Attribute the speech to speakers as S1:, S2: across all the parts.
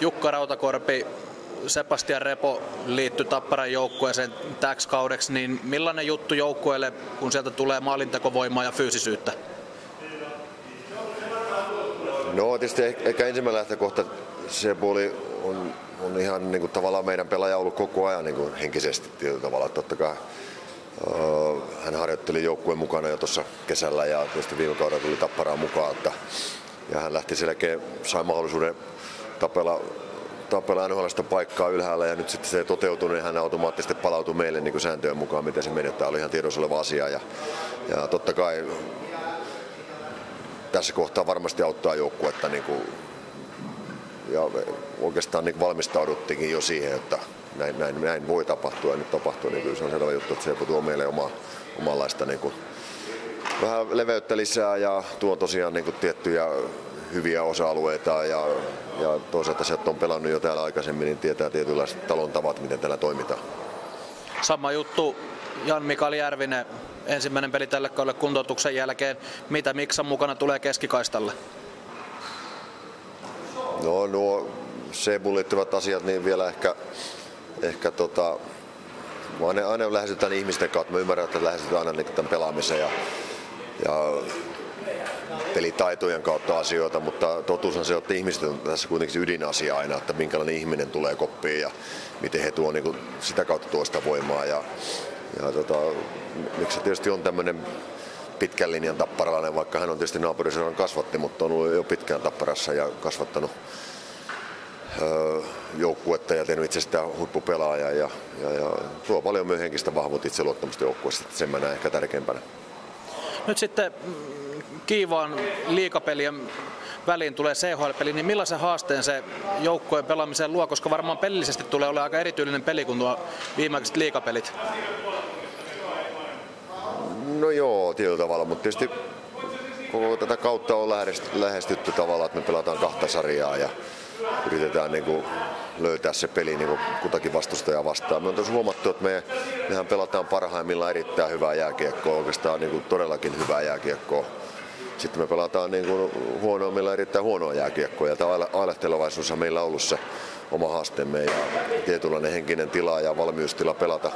S1: Jukka Rautakorpi, Sebastian Repo liittyi Tapparan joukkueeseen täksi kaudeksi, niin millainen juttu joukkueelle, kun sieltä tulee maalintekovoimaa ja fyysisyyttä?
S2: No tietysti ehkä ensimmäinen lähtökohta se puoli on, on ihan niin kuin, tavallaan meidän pelaaja ollut koko ajan niin kuin, henkisesti tietyllä tavalla. Totta kai hän harjoitteli joukkueen mukana jo tuossa kesällä ja tietysti viime kaudella tuli Tapparaan mukaan. Että, ja hän lähti sen jälkeen, sai mahdollisuuden tapella tapella NHLista paikkaa ylhäällä ja nyt sitten se toteutunut, niin hän automaattisesti palautui meille niin kuin sääntöjen mukaan, miten se meni. Tämä oli ihan tiedossa oleva asia ja, ja totta kai tässä kohtaa varmasti auttaa joukkuetta niin kuin, ja oikeastaan niin valmistauduttikin jo siihen, että näin, näin, näin voi tapahtua ja nyt tapahtuu, niin se on selvä juttu, että se tuo meille oma, omanlaista niin kuin, vähän leveyttä lisää ja tuo tosiaan niin kuin, tiettyjä hyviä osa-alueita ja, ja toisaalta se, että on pelannut jo täällä aikaisemmin, niin tietää tietynlaiset talon tavat, miten täällä toimitaan.
S1: Sama juttu Jan Mikael Järvinen, ensimmäinen peli tälle kaudelle kuntoutuksen jälkeen. Mitä Miksan mukana tulee keskikaistalle?
S2: No nuo Sebun liittyvät asiat, niin vielä ehkä, ehkä tota, aina, aina lähestytään ihmisten kautta. Mä ymmärrän, että lähestytään aina niin tämän pelaamisen ja, ja pelitaitojen kautta asioita, mutta totuus on se, että ihmiset on tässä kuitenkin ydinasia aina, että minkälainen ihminen tulee koppiin ja miten he tuo niin sitä kautta tuosta voimaa. Ja, ja tota, miksi se tietysti on tämmöinen pitkän linjan tapparalainen, vaikka hän on tietysti naapuriseudun kasvatti, mutta on ollut jo pitkään tapparassa ja kasvattanut joukkuetta ja tehnyt itsestään huippupelaaja ja, ja, ja tuo paljon myös henkistä vahvuutta itseluottamusta joukkueesta, sen mä näen ehkä tärkeimpänä.
S1: Nyt sitten kiivaan liikapelien väliin tulee CHL-peli, niin millaisen haasteen se joukkueen pelaamiseen luo, koska varmaan pelillisesti tulee olemaan aika erityinen peli kuin tuo viimeiset liikapelit?
S2: No joo, tietyllä tavalla, mutta tietysti koko tätä kautta on lähestytty tavallaan, että me pelataan kahta sarjaa ja yritetään niin kuin löytää se peli niin kuin kutakin vastustajaa vastaan. Me on tosi huomattu, että me, mehän pelataan parhaimmillaan erittäin hyvää jääkiekkoa, oikeastaan niin kuin todellakin hyvää jääkiekkoa. Sitten me pelataan niin kuin huonoimmilla erittäin huonoa jääkiekkoa ja tämä ailehtelevaisuus on meillä ollut se oma haasteemme ja tietynlainen henkinen tila ja valmiustila pelata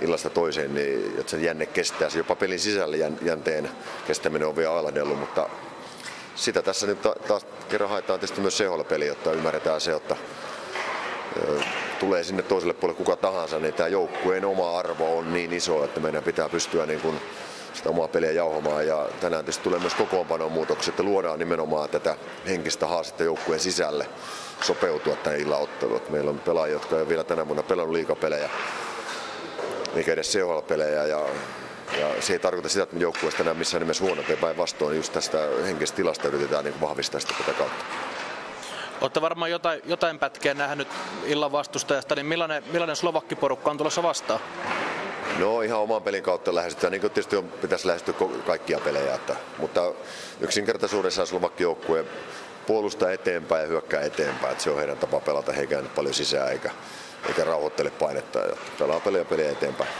S2: illasta toiseen, niin että se jänne kestää. Se jopa pelin sisällä jänteen kestäminen on vielä ailahdellut, mutta sitä tässä nyt taas kerran haetaan tietysti myös CHL-peli, jotta ymmärretään se, että tulee sinne toiselle puolelle kuka tahansa, niin tämä joukkueen oma arvo on niin iso, että meidän pitää pystyä niin kuin sitä omaa peliä jauhamaan. Ja tänään tietysti tulee myös kokoonpanon muutokset, että luodaan nimenomaan tätä henkistä haastetta joukkueen sisälle sopeutua tänne illanotteluun. Meillä on pelaajia, jotka ei vielä tänä vuonna pelannut liikapelejä, eikä edes CHL-pelejä. Ja, ja se ei tarkoita sitä, että me joukkueesta enää missään nimessä huonompi päinvastoin. Just tästä henkisestä tilasta yritetään niin vahvistaa sitä tätä kautta.
S1: Olette varmaan jotain, jotain pätkiä nähnyt illan vastustajasta, niin millainen, millainen slovakkiporukka on tulossa vastaan?
S2: No ihan oman pelin kautta lähestytään, niin kuin tietysti on, pitäisi lähestyä kaikkia pelejä, että, mutta yksinkertaisuudessaan Slovakki joukkue puolustaa eteenpäin ja hyökkää eteenpäin, että se on heidän tapa pelata, he paljon sisään eikä, eikä rauhoittele painetta ja pelaa pelejä peliä eteenpäin.